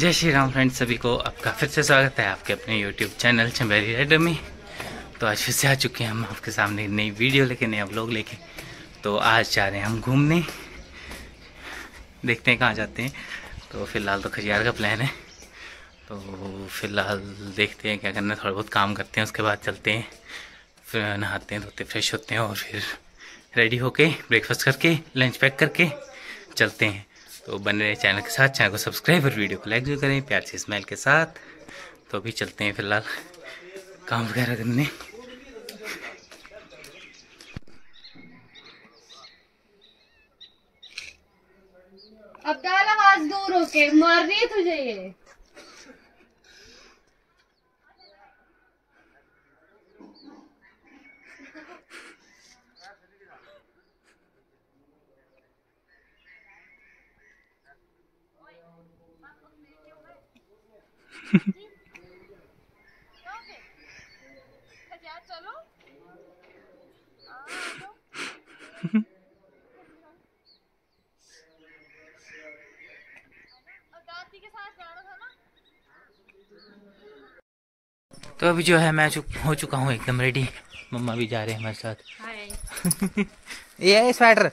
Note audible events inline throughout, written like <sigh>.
जय श्री राम फ्रेंड्स, सभी को आपका फिर से स्वागत है आपके अपने यूट्यूब चैनल चंबेरी राइडर में तो आज फिर से आ चुके हैं हम आपके सामने नई वीडियो लेके, नया ब्लॉग लेके। तो आज जा रहे हैं हम घूमने। देखते हैं कहाँ जाते हैं। तो फ़िलहाल तो खजियार का प्लान है। तो फ़िलहाल देखते हैं क्या करना है, थोड़ा बहुत काम करते हैं, उसके बाद चलते हैं। फिर नहाते हैं, धोते, फ्रेश होते हैं और फिर रेडी होके ब्रेकफास्ट करके लंच पैक करके चलते हैं। तो बने रहे चैनल के साथ। चैनल को सब्सक्राइब और वीडियो को लाइक ज़रूर करें प्यार से स्माइल के साथ। तो अभी चलते हैं फ़िलहाल काम वगैरह करने। अब डाल आवाज़ दूर होके मार रही है तुझे ये चलो के साथ जाना था ना तो अभी जो है मैं चुक, हो चुका हूँ एकदम रेडी मम्मा भी जा रहे हैं हमारे साथ। हाय। <laughs> ये है स्वेटर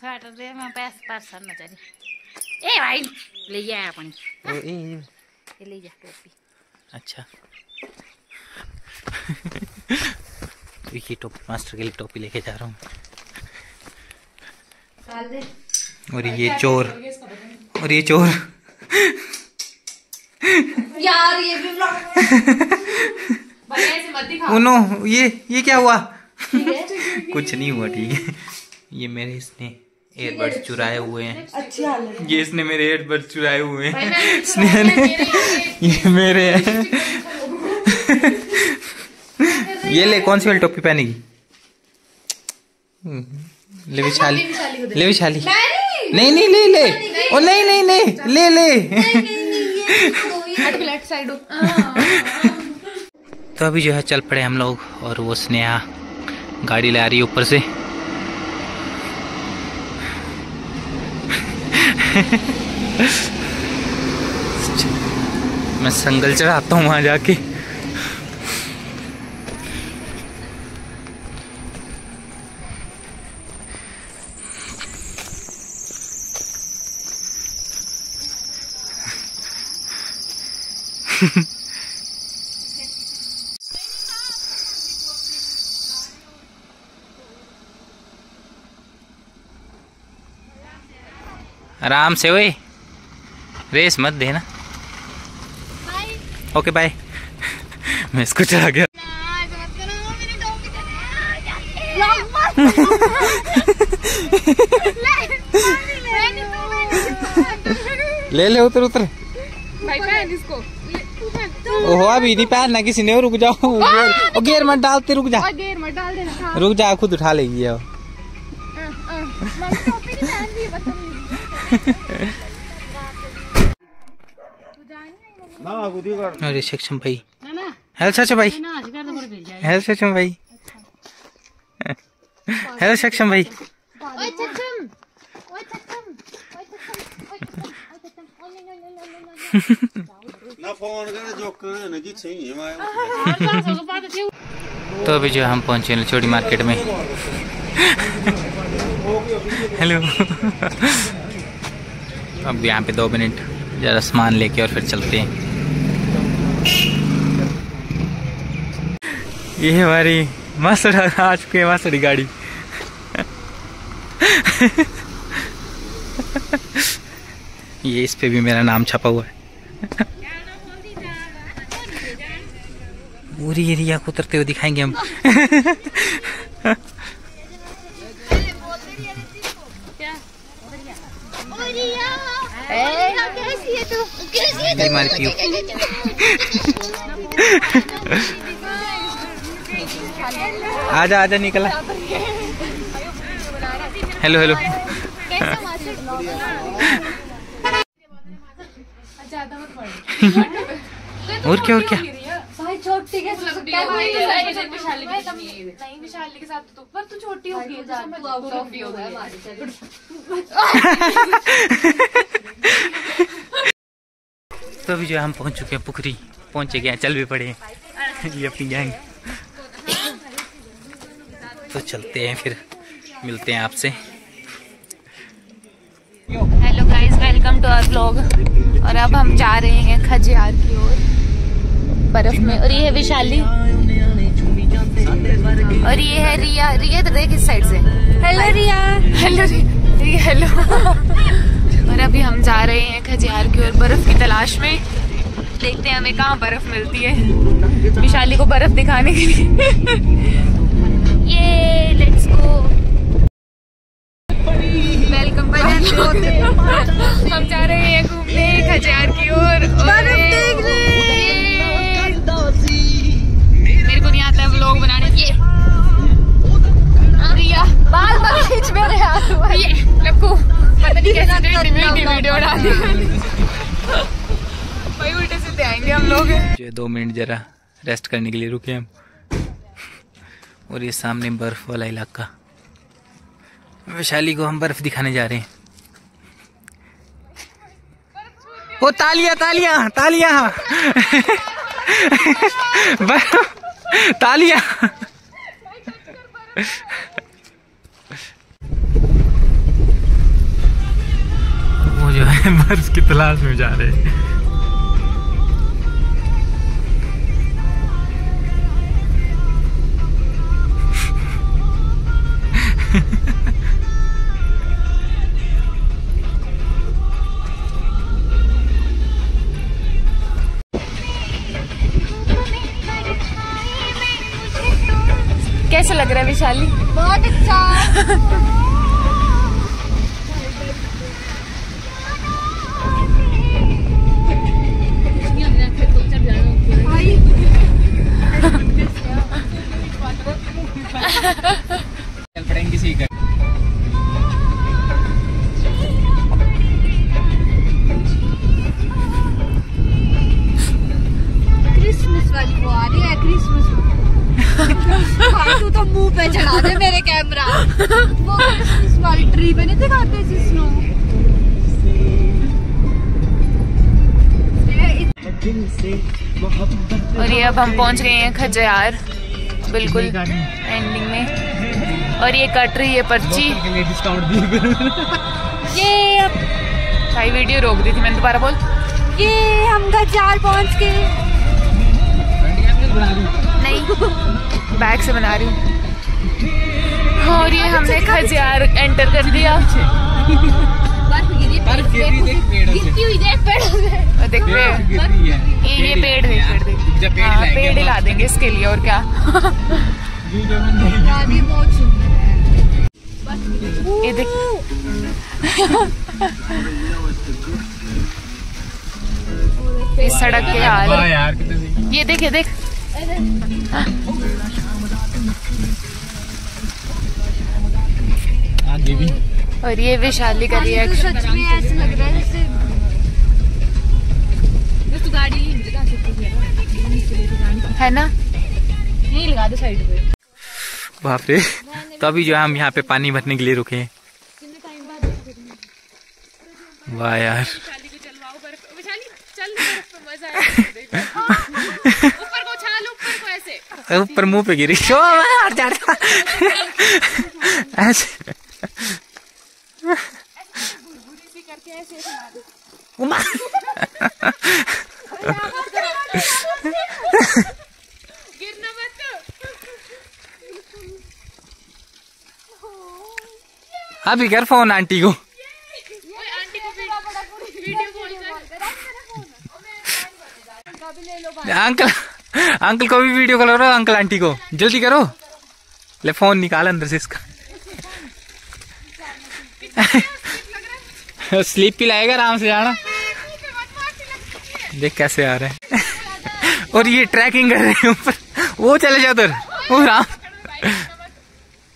स्वेटर दे मैं पैस पास करना चाहिए ए भाई ले जा अपनी ओ, ए, ये ले जा टोपी अच्छा ये टोपी मास्टर के लिए टोपी लेके जा रहा हूँ और ये चोर और ये चोर यार ये भी उनो ये ये क्या हुआ कुछ नहीं हुआ ठीक है ये मेरे इसने एयरबड्स चुराए हुए हैं। अच्छी हालत ये इसने मेरे एयरबड्स चुराए हुए हैं। <laughs> इसने ने ये मेरे हैं। <laughs> ये ले कौन सी वाली टोपी पहनेगी? ले विशाली ले विशाली नहीं। नहीं ले ले। ओ नहीं नहीं नहीं ले ले। तो अभी जो है चल पड़े हम लोग और वो स्नेहा गाड़ी ले आ रही है ऊपर से। <laughs> मैं संगल चढ़ाता हूँ वहाँ जाके। <laughs> आराम से ओए। रेस मत देना ओके बाय मैं इसको चढ़ा गया। ले ले उतर उतर। पहन ओहो अभी नहीं पहनना किसी ने। रुक जाओ। गेर, ओ गेर मत डालते रुक जा। गेर मत डाल देना। हाँ। रुक जा खुद उठा लेगी अब हाँ, हाँ। मैंने टोपी नहीं पहन दी बदतमीज भाई। हेलो भाई। हेलो भाई। हेलो सक्षम भाई। तो अभी जो हम पहुँचे हैं चोड़ी मार्केट में। हेलो। अब यहाँ पे दो मिनट ज़रा सामान लेके और फिर चलते हैं। ये हमारी मस्त आ चुके हैं मस्त गाड़ी। ये इस पे भी मेरा नाम छपा हुआ है। पूरी एरिया को उतरते हुए दिखाएँगे हम कैसी है तू कैसी है ये हमारी पीयू <laughs> आजा आजा निकला। हेलो हेलो <laughs> और क्या और क्या? छोटी के साथ नहीं विशाली के साथ तो पर तू छोटी हो गई तू आउट ऑफ़ हो गया <laughs> तो अभी जो हम पहुँच चुके हैं पुखरी पहुँचे गए चल भी पड़े ये अपनी गैंग। तो चलते हैं फिर मिलते हैं आपसे। Hello guys welcome to our blog और अब हम जा रहे हैं खजियार की ओर। बर्फ़ में। और ये है विशाली। और ये है रिया। रिया इधर देख इस साइड से। Hello Riya. Hello Riya. Hello. और अभी हम जा रहे हैं खजियार की ओर बर्फ़ की तलाश में। देखते हैं हमें कहाँ बर्फ़ मिलती है। विशाली को बर्फ़ दिखाने के लिए। <laughs> ये लेट्स गो कैसे टेढ़ी वीडियो बना दी भाई उल्टे सीधे आएँगे हम लोग। जो दो मिनट जरा रेस्ट करने के लिए रुके हम। और ये सामने बर्फ़ वाला इलाका। वैशाली को हम बर्फ़ दिखाने जा रहे हैं। ओ तालियाँ तालियाँ तालियाँ। <laughs> तालियाँ। बर्फ़ की तलाश में जा रहे हैं। कैसा लग रहा है विशाली? बहुत अच्छा। अब हम पहुँच गए हैं खजयार बिल्कुल एंडिंग में। और ये कट रही है पर्ची। ये अब- भाई वीडियो रोक दी थी मैंने दोबारा बोल। ये हम गजार पहुँच के नहीं बैग से बना रही हूँ। और ये हमने खजियार एंटर कर दिया। देख पेड़ों से और देख पेड़। ये ये पेड़ देख पेड़ देख हाँ पेड़ हिला देंगे इसके लिए और क्या? है ये देख। इस सड़क के हाल यार ये देख ये देख। और ये विशाली का तो रिएक्शन सच में ऐसे लग रहा है जैसे है ना? यही लगा दो साइड पे। बाप रे। तो अभी जो है हम यहाँ पे पानी भरने के लिए रुके हैं। वाह यार। ऊपर मुँह पे गिरी। शो ऐसे। उमा। <laughs> अभी कर फ़ोन आंटी को। अंकल अंकल को भी वीडियो कॉल करो अंकल आंटी को। जल्दी करो। ले फ़ोन निकाल अंदर से इसका। <laughs> स्लीप पिलाएगा आराम से जाना देख कैसे आ रहे हैं। और ये ट्रैकिंग कर रहे हैं ऊपर। वो चले जाओ उधर। वो राम।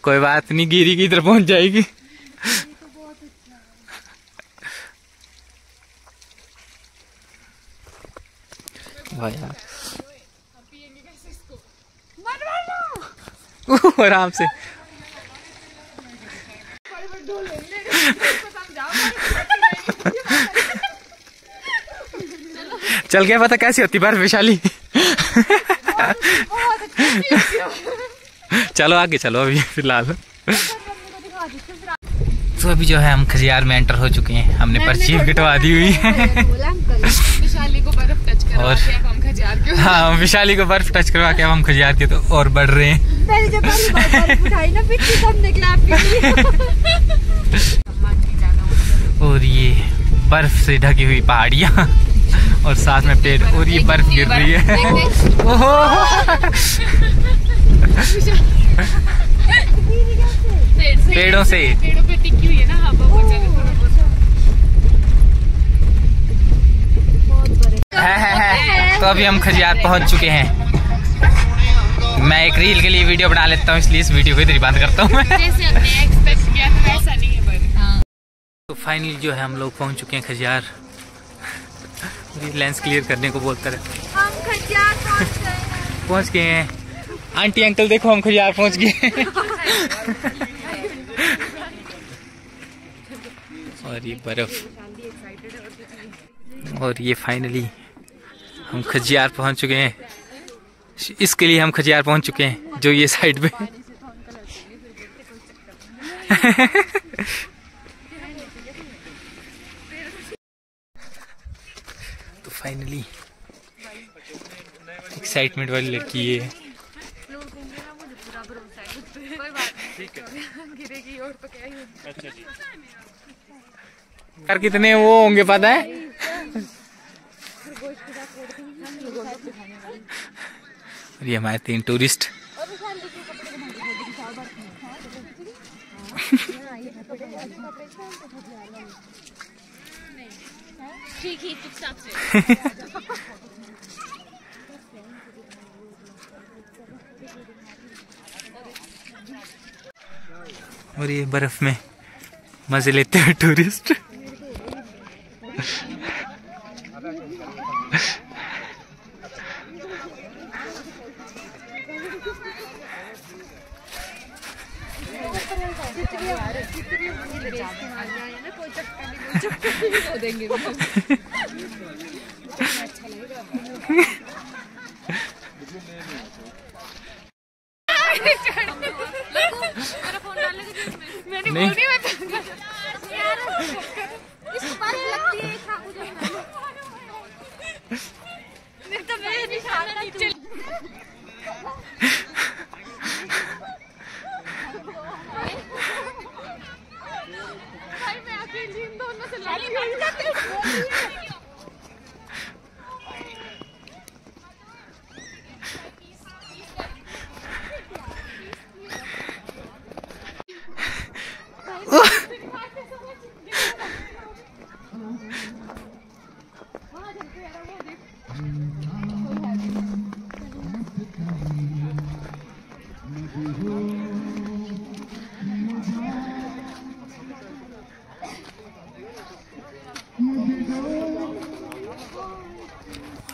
कोई बात नहीं, गिरी की इधर पहुँच जाएगी। आराम से। चल गया, पता कैसी होती बर्फ़ विशाली। <laughs> चलो आगे चलो अभी फ़िलहाल। तो अभी जो है हम खजियार में एंटर हो चुके हैं। हमने पर्ची कटवा दी हुई है। विशाली को बर्फ़ टच करवा और- के अब हम खजियार क्यों हाँ विशाली को बर्फ़ टच करवा के अब हम खजियार के तो और बढ़ रहे हैं। पहले जब पहली बार बर्फ़ उठाई ना पिछली सब निकला और ये बर्फ़ से ढकी हुई पहाड़ियाँ। <laughs> और साथ में पेड़ और ये बर्फ़ गिर रही है। ओहो। पेड़ों से। पेड़ों पे टिकी हुई है ना है, है, है। तो अभी हम खजियार पहुँच चुके हैं। मैं एक रील के लिए वीडियो बना लेता हूँ इसलिए इस वीडियो को इधर ही बंद करता हूँ तो फाइनली जो है हम लोग पहुँच चुके हैं खजियार। ये लेंस क्लियर करने को बोलता रहे हम खजियार पहुँच गए हैं। पहुँच गए हैं। आंटी अंकल देखो हम खजियार पहुँच गए और ये बर्फ़। और ये फाइनली हम खजियार पहुँच चुके हैं। इसके लिए हम खजियार पहुँच चुके हैं जो ये साइड पे है। तो फाइनली एक्साइटमेंट वाली लड़की ये। यार कितने वो होंगे पता है? और ये हमारे तीन टूरिस्ट और ये बर्फ़ में मज़े लेते हैं टूरिस्ट मैंने नहीं। बोली मैं इस बर्फ़ लगती है खा मुझे नहीं तो मैं निशाना नीचे भाई मैं अकेली इन दोनों से लड़ी हुई हूँ।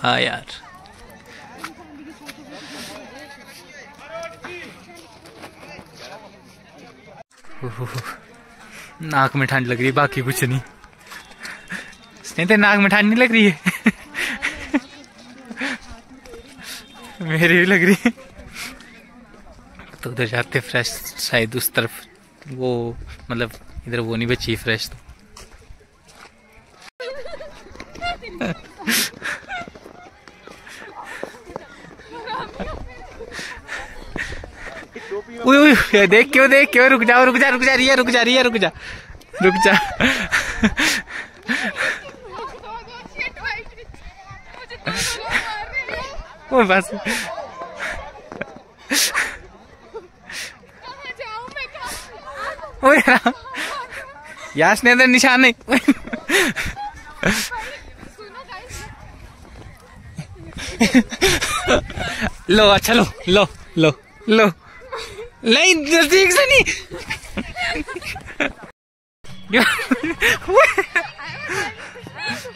हाँ यार नाक में ठंड लग रही है, बाकी कुछ नहीं। तो नाक में ठंड नहीं लग रही है? मेरे भी लग रही है। तो उधर जाते फ्रेश, शायद उस तरफ़ वो मतलब इधर वो नहीं बची, फ्रेश तो। देख क्यों देख क्यों, रुक जाओ रुक जा रुक जा, रिया, रुक जा, रिया, रुक जा। रुक जा। ओ बस। ओए यास ने अंदर निशान नहीं। लो अच्छा लो लो लो लो। नहीं, नज़दीक से नहीं।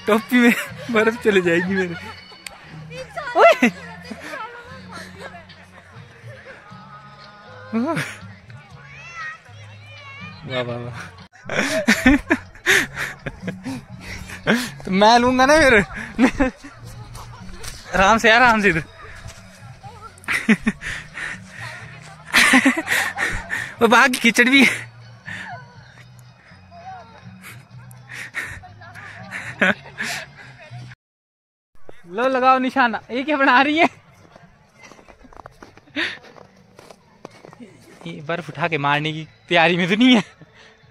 टोपी में बर्फ़ चले जाएगी मेरे। वाह वाह वाह। तो मैं लूँगा ना फिर। आराम से आराम से इधर। वो बाग की कीचड़ भी लो लगाओ निशाना। ये क्या बना रही है? ये बर्फ़ उठा के मारने की तैयारी में तो नहीं है।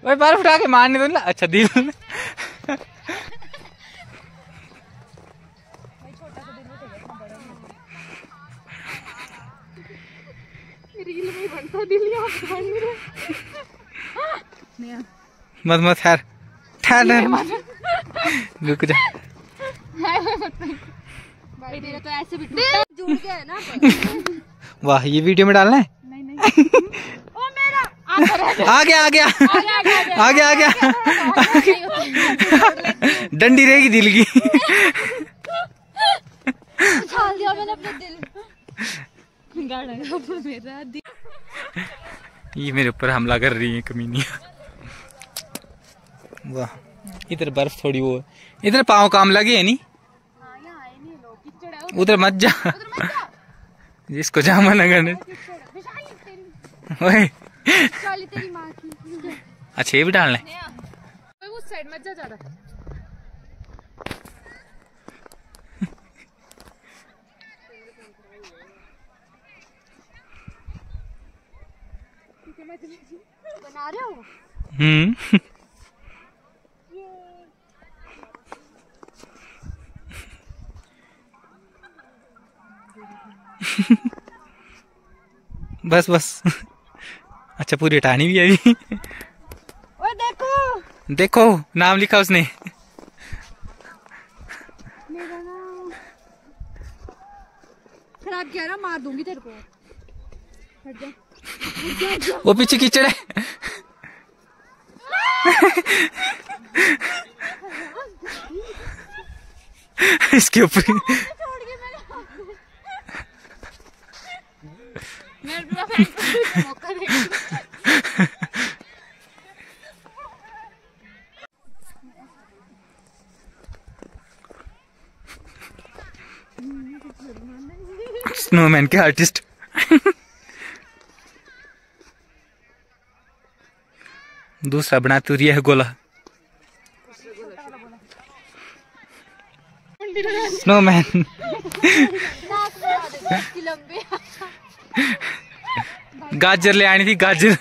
भाई, बर्फ़ उठा के मारने तो ना अच्छा दिल मत मत यार ठहर रुक जा तो ऐसे भी जुड़ गया ना वाह ये वीडियो में डालना है? ओ मेरा आ गया आ गया आ गया आ गया डंडी रहेगी दिल की दिल। ये मेरे ऊपर हमला कर रही है कमीनिया। वाह इधर बर्फ़ थोड़ी वो इधर पाँव काम लगे है नहीं? उधर मत जा। जिसको जा मना करने ओए। चाली तेरी माँ की। अच्छा ये भी डालना है उस साइड मत जा ज़्यादा बना रहे हो हम्म। बस बस। अच्छा पूरी हटानी भी है अभी। ओए देखो। देखो नाम लिखा उसने। मेरा नाम खराब ना मार दूँगी तेरे को। वो पीछे कीचड़ है। इसके ऊपर स्नोमैन के आर्टिस्ट। दूसरा बनाते हुए है गोला। स्नोमैन गाजर ले आनी थी, गाजर।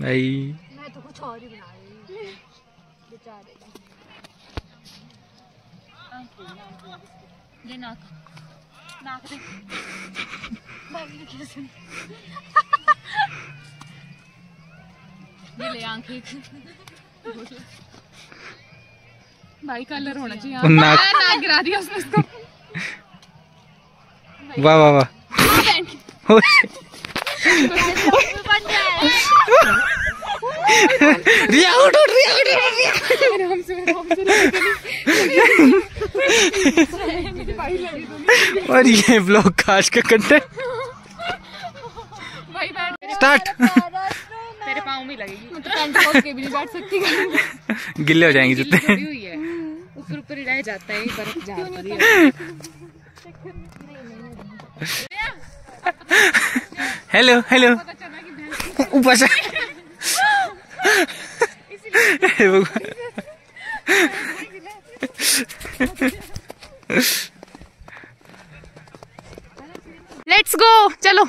भाई। मैं तो कुछ और ही बना रही ये नाक भाई कलर होना चाहिए नाक नाक गिरा दिया उसने इसको वाह वाह वाह <laughs> रिया उठ उठ रिया उठ उठ, रिया। आराम से और ये ब्लॉग का आज का कंटेंट भाई स्टार्ट तेरे पाँव में लगेगी। तो पैंट के भी नहीं बैठ सकती। गिल्ले हो जाएँगे जूते हुई है। ऊपर ऊपर रह जाता है बर्फ़ जा पर ही। हेलो हेलो ऊपर से। <laughs> लेट्स गो चलो.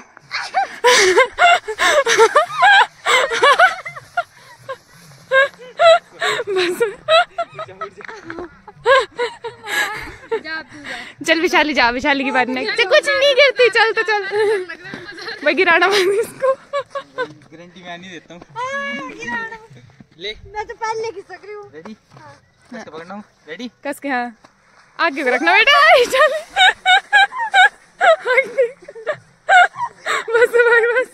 चल विशाली जा, विशाली की बात नहीं कुछ नहीं करती, चल तो चल. भाई गिराना इसको. गारंटी मैं नहीं देता हूँ. ले। मैं तो पहले की सक रही हूँ। रेडी कैसे पकड़ना रेडी कस के हाँ। आगे रखना बेटा। चल। बस भाई बस।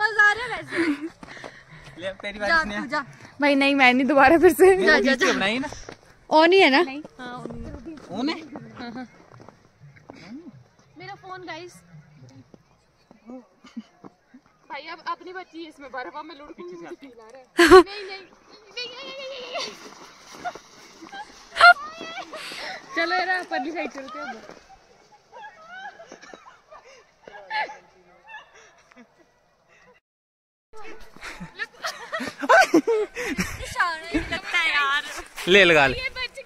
मज़ा आ रहा है वैसे। ले तेरी जा जा। भाई नहीं मैं नहीं दोबारा फिर से। जा जा जा। बनाई ना? ऑन ही है ना ओन है मेरा फ़ोन गाइस भाई अब अपनी बच्ची है इसमें बर्फ़ अब मैं लुढ़कूँगी मुझे फील आ रहा है नहीं नहीं नहीं, नहीं, नहीं, नहीं, नहीं। चलो यार परली साइड चलते हैं। अब। ले लगा ले। ये बच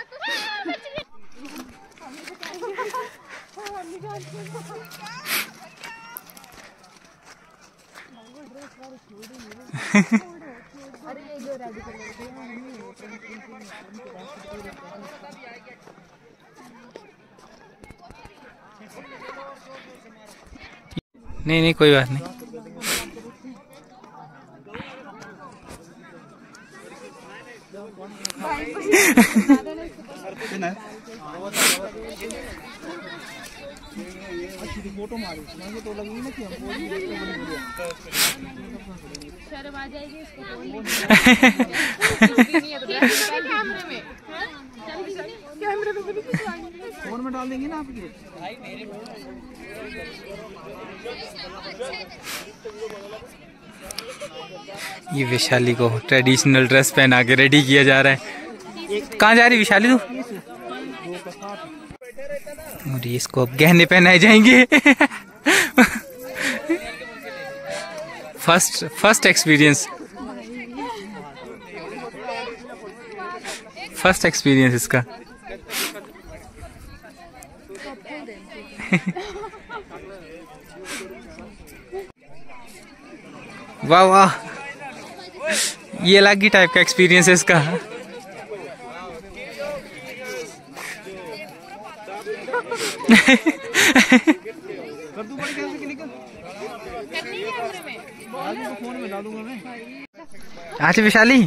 <laughs> नहीं नहीं कोई बात नहीं। <laughs> <laughs> शर्म आ जाएगी इसको की। कैमरे में कैमरे में फ़ोन में डाल देंगे ना आपके ये वैशाली को ट्रेडिशनल ड्रेस पहना के रेडी किया जा रहा है कहाँ जा रही विशाली तू और इसको अब गहने पहनाए जाएँगे। First first experience first experience इसका। वाह वाह। ये अलग ही टाइप का एक्सपीरियंस है इसका कर दूँ बड़ी कैसे क्लिक फ़ोन में डाल दूँगा मैं <laughs> अच्छा विशाली।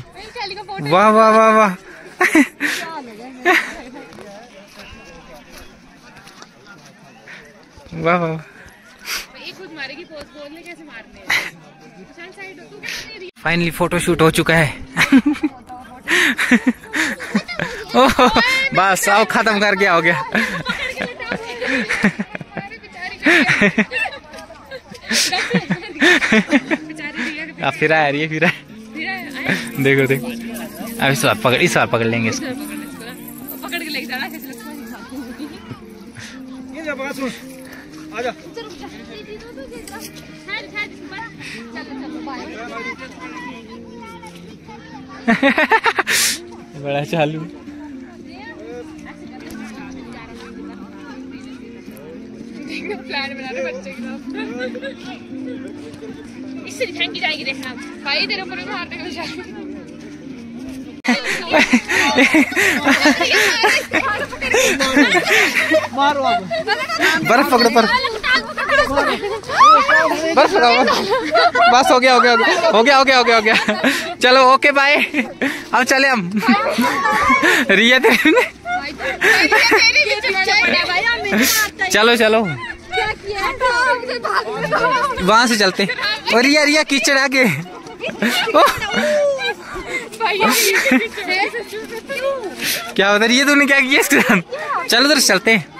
वाह वाह वाह वाह। <laughs> वाह वाह। फाइनली फ़ोटो शूट हो चुका है। <laughs> ओह, बस, आओ खत्म करके हो गया अरे बेचारी बेचारी रिया के <laughs> अब फिर आ रही है, फिर। देखो देखो। अब इस बार पकड़, इस बार पकड़ लेंगे इसको। <laughs> कैसे लगता ये जा बगा सुन आजा बड़ा चालू प्लान बना रहे बच्चे के साथ इससे फेंकी जाएगी देखना भाई तेरे ऊपर मार देगा मारो बर्फ़ पकड़ो बर्फ़ बस हो गया हो गया हो गया हो गया हो गया हो गया हो गया चलो ओके बाय अब चले हम रिया तेरे <laughs> चलो चलो। वहाँ से चलते। और रिया रिया कीचड़ आगे। <laughs> क्या बता रही है। तूने क्या किया इसके साथ? चलो उधर चलते हैं।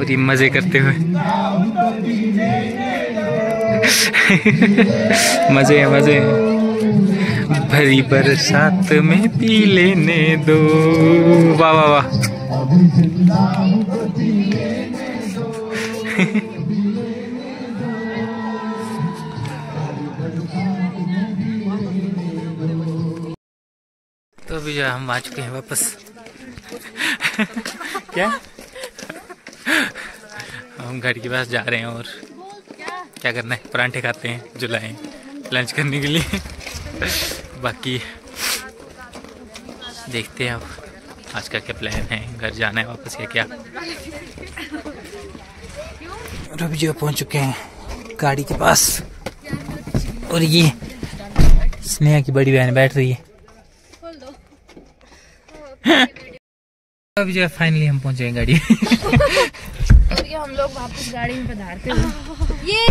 और ये मज़े करते हुए। <laughs> मज़े हैं मज़े हैं। भरी बरसात में पी लेने दो। वाह वाह वाह। <laughs> तो अभी हम आ चुके हैं वापस। <laughs> क्या? हम घर के पास जा रहे हैं और क्या करना है? परांठे खाते हैं जो लाए लंच करने के लिए। <laughs> बाकी देखते हैं अब आज का क्या प्लान है, घर जाना है, वापस या क्या। रवि जो पहुँच चुके हैं गाड़ी के पास, और ये स्नेहा की बड़ी बहन बैठ रही है। <laughs> अभी जो फाइनली हम पहुँचे हैं गाड़ी। <laughs> हम लोग वापस गाड़ी में पधारते <laughs> ये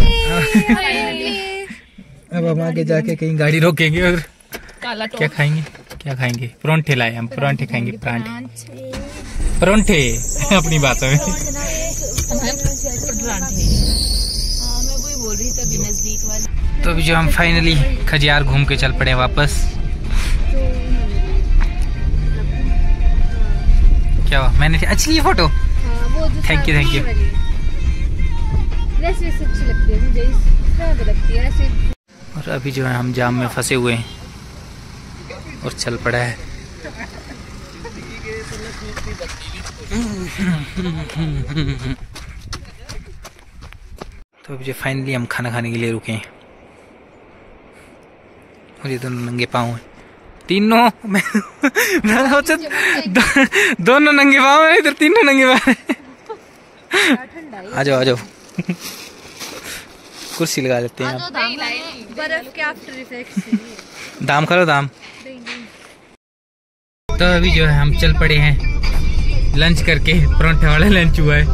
अब हम आगे जाके कहीं गाड़ी रोकेंगे और काला क्या खाएँगे? क्या खाएँगे? परोंठे लाए हम परोंठे खाएँगे परांठे। परोंठे। <laughs> अपनी भाषा में। मैं वही बोल रही थी अभी नज़दीक वाले तो अभी जो हम फाइनली खजियार घूम के चल पड़े वापस। क्या हुआ? मैंने अच्छी ये photo thank you thank you वैसे वैसे अच्छी लगती है मुझे इस लगती है ऐसे और अभी जो है हम जाम में फंसे हुए हैं और चल पड़ा है। तो अभी जो फाइनली हम खाना खाने के लिए रुके हैं। और ये दोनों नंगे पाँव हैं। तीनों मैं मैं सोचा दो, दोनों नंगे पाँव हैं इधर तीनों नंगे पाँव हैं। आ जाओ आ जाओ। कुर्सी लगा लेते हैं आप। बर्फ़ के आफ्टर इफेक्ट्स दाम करो दाम। तो अभी जो है हम चल पड़े हैं लंच करके। परोंठे वाला लंच हुआ है।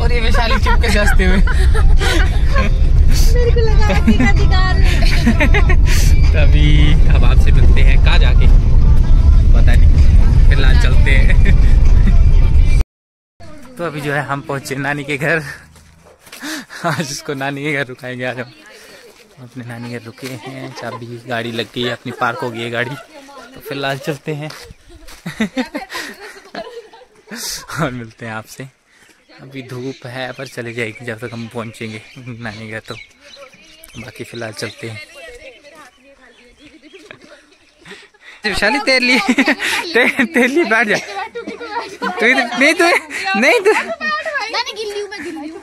और ये वैशाली चुप के रास्ते में मेरे को लगा अधिकार तो अब आपसे मिलते हैं कहाँ जाके? पता नहीं। फ़िलहाल चलते हैं। तो अभी जो है हम पहुँचे नानी के घर। आज इसको नानी के घर रुकाएँगे, आज हम अपने नानी घर रुके हैं। चाबी गाड़ी लग गई अपनी पार्क हो गई है गाड़ी। तो फ़िलहाल चलते हैं। और मिलते हैं आपसे। अभी धूप है, पर चले जाएगी जब तक हम पहुँचेंगे नानी घर तो। बाकी फ़िलहाल चलते हैं। विशाली, तेरे लिए लिए बैठ जा। तू नहीं, तू नहीं तू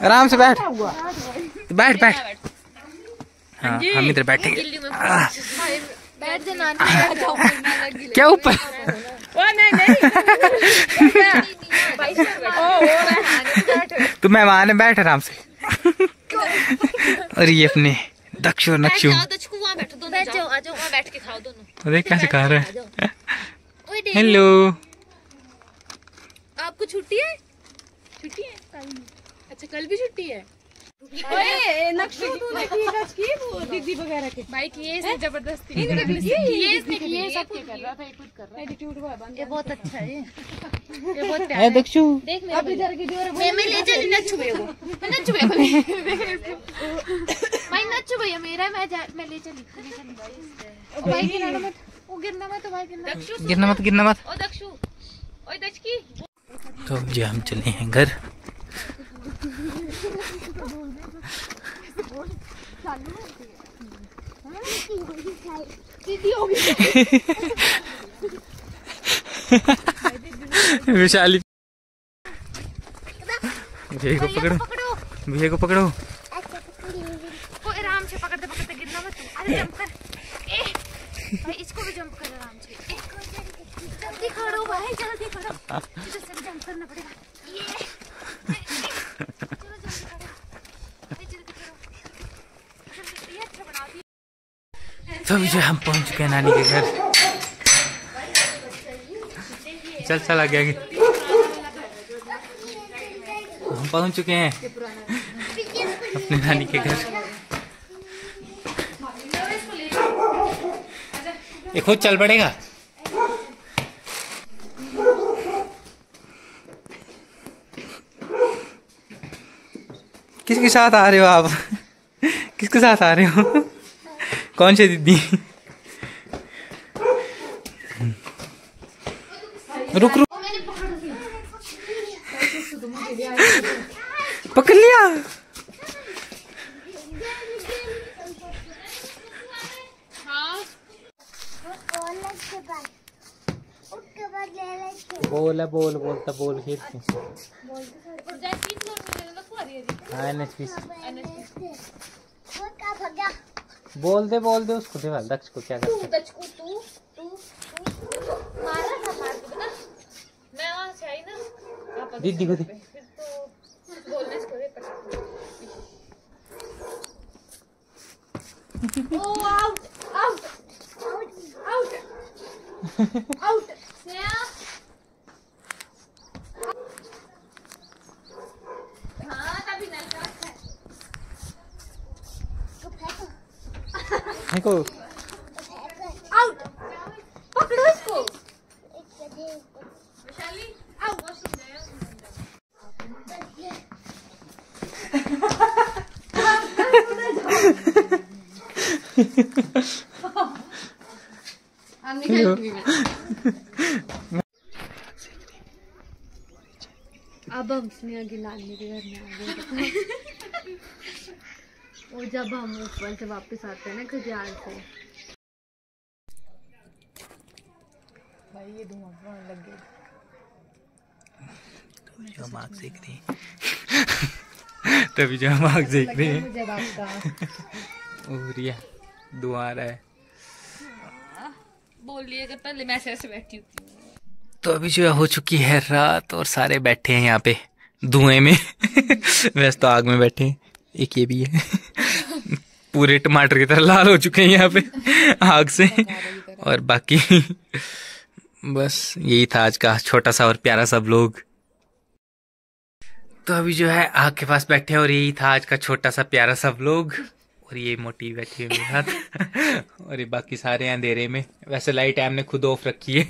आराम से बैठ। बैठ बैठ। हाँ हम इधर बैठेंगे। क्या ऊपर? तू मेहमान है बैठ आराम से। और ये अपने दक्ष और नक्षु बैठ जाओ आ जाओ वहाँ बैठ के खाओ दोनों। अरे क्या सिखा रहा है? हेलो आपको छुट्टी है है? कल भी छुट्टी है। भाई किए इसने ज़बरदस्ती। किए इसने किए सब कुछ कर रहा था ये खुद कर रहा है ये बहुत अच्छा है। ये बहुत प्यारा है। दक्षु। देख मेरे अब इधर की डोर मैं मैं ले चली को। मैं नच्चू भैया को भाई मेरा मैं मैं ले चली। ले चली। भाई भाई गिरना मत। वो गिरना मत भाई गिरना दक्षु गिरना मत गिरना मत। ओ दक्षु। ओए दक्षकी तो जो हम चले हैं घर। <laughs> विशाली। भैया को पकड़ो। भैया को पकड़ो। आराम से पकड़ते पकड़ते गिरना मत। अरे <laughs> जंप कर। ए भाई इसको भी जंप कर आराम से। जल्दी खड़ो भाई जल्दी खड़ो। <laughs> तुझे सब जंप करना पड़ेगा ये चलो जल्दी खड़ो भाई जल्दी खड़ो जल्दी ये अच्छा बना दिया तो जो हम पहुँच चुके हैं नानी के घर। चल चल आगे आगे। हम पहुँच चुके हैं अपने नानी के घर। ये खुद चल पड़ेगा। किसके साथ आ रहे हो आप? किसके साथ आ रहे हो? कौन से दीदी? रुक रुक। पकड़ लिया। बोला बोल बोलता बोल खेलते हाँ एनएच बोल दे बोल दे उसको देवाल दक्ष को क्या करता है? दक्ष को तू तू तू मारा था मार मैं वहाँ से आई ना दीदी को दे देखो आउट पकड़ो इसको वैशाली आउट हम निकल गई मैं अब हम स्नेहा की नानी के घर में आ गए और जब हम ऊपर से वापस आते हैं ना खजियार से। <laughs> जो हम आग सेक रहे हैं। तभी जो आग सेक रहे हैं। ओ रिया धुआँ आ रहा है। बोल लिया अगर पहले मैं ऐसे ऐसे बैठी होती तो अभी जो हो चुकी है रात और सारे बैठे हैं यहाँ पे धुएँ में। <laughs> वैसे तो आग में बैठे हैं। एक ये भी है। पूरे टमाटर की तरह लाल हो चुके हैं यहाँ पे, आग से। और बाकी बस यही था आज का छोटा सा और प्यारा सा ब्लॉग तो अभी जो है आग के पास बैठे और यही था आज का छोटा सा प्यारा सा ब्लॉग और ये मोटी बैठी है साथ और ये बाकी सारे अंधेरे में। वैसे लाइट हमने खुद ऑफ़ रखी है।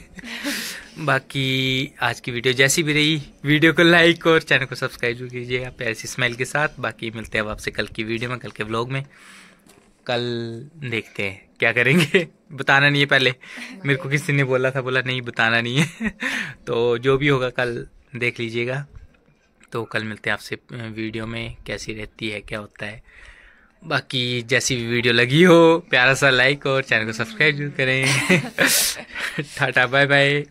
बाकी आज की वीडियो जैसी भी रही। वीडियो को लाइक और चैनल को सब्सक्राइब ज़रूर कीजिएगा प्यारी सी स्माइल के साथ। बाकी मिलते हैं अब आपसे कल की वीडियो में, कल के ब्लॉग में। कल देखते हैं क्या करेंगे? <laughs> बताना नहीं है पहले। <laughs> मेरे को किसी ने बोला था बोला नहीं बताना नहीं है। <laughs> तो जो भी होगा कल देख लीजिएगा। तो कल मिलते हैं आपसे वीडियो में कैसी रहती है क्या होता है। बाकी जैसी भी वीडियो लगी हो प्यारा सा लाइक और चैनल को सब्सक्राइब ज़रूर करें। Tata bye bye